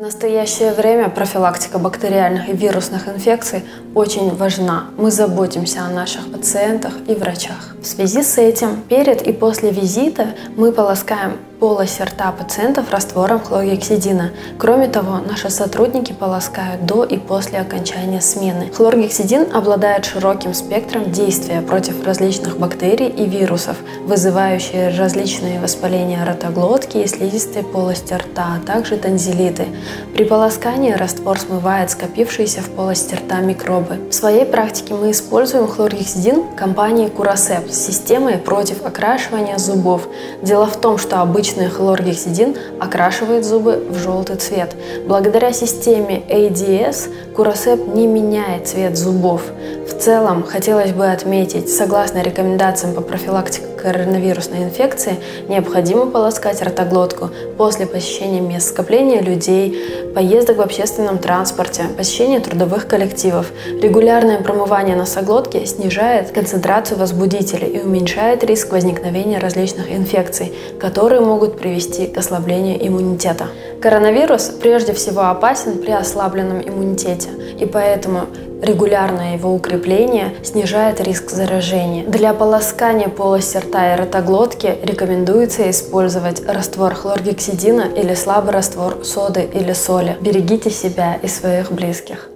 В настоящее время профилактика бактериальных и вирусных инфекций очень важна. Мы заботимся о наших пациентах и врачах. В связи с этим перед и после визита мы полоскаем полость рта пациентов раствором хлоргексидина. Кроме того, наши сотрудники полоскают до и после окончания смены. Хлоргексидин обладает широким спектром действия против различных бактерий и вирусов, вызывающие различные воспаления ротоглотки и слизистой полости рта, а также танзелиты. При полоскании раствор смывает скопившиеся в полости рта микробы. В своей практике мы используем хлоргексидин компании Curasep с системой против окрашивания зубов. Дело в том, что обычно Обычный хлоргексидин окрашивает зубы в желтый цвет. Благодаря системе ADS Курасеп не меняет цвет зубов. В целом, хотелось бы отметить, согласно рекомендациям по профилактике коронавирусной инфекции, необходимо полоскать ротоглотку после посещения мест скопления людей, поездок в общественном транспорте, посещения трудовых коллективов. Регулярное промывание носоглотки снижает концентрацию возбудителей и уменьшает риск возникновения различных инфекций, которые могут привести к ослаблению иммунитета. Коронавирус прежде всего опасен при ослабленном иммунитете, и поэтому Регулярное его укрепление снижает риск заражения. Для полоскания полости рта и ротоглотки рекомендуется использовать раствор хлоргексидина или слабый раствор соды или соли. Берегите себя и своих близких.